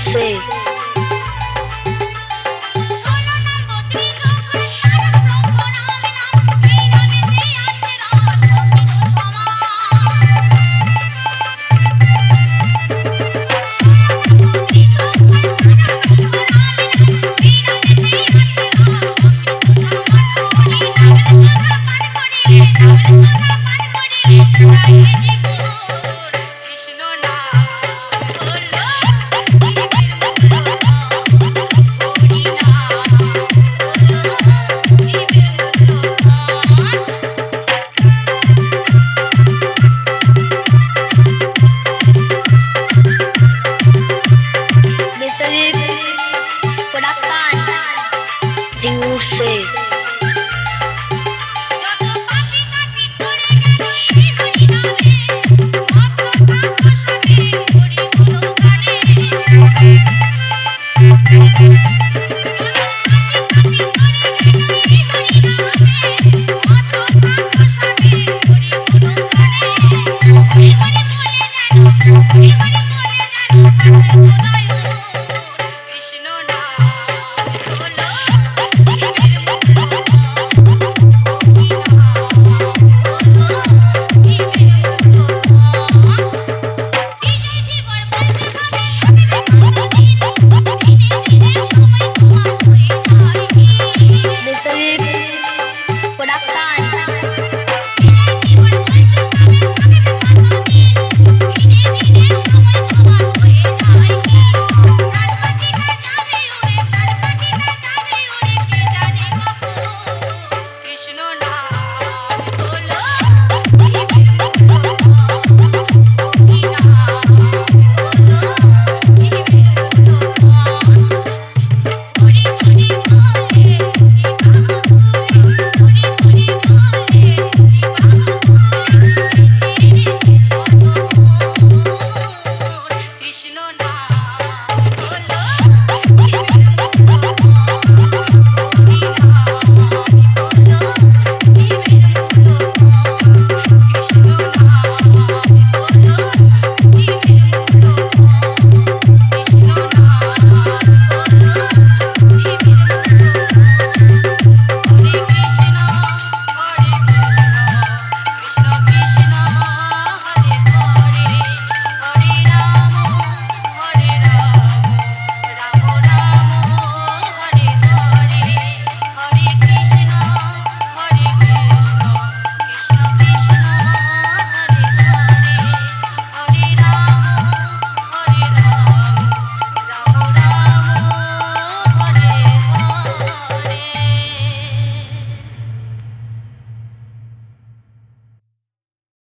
Say.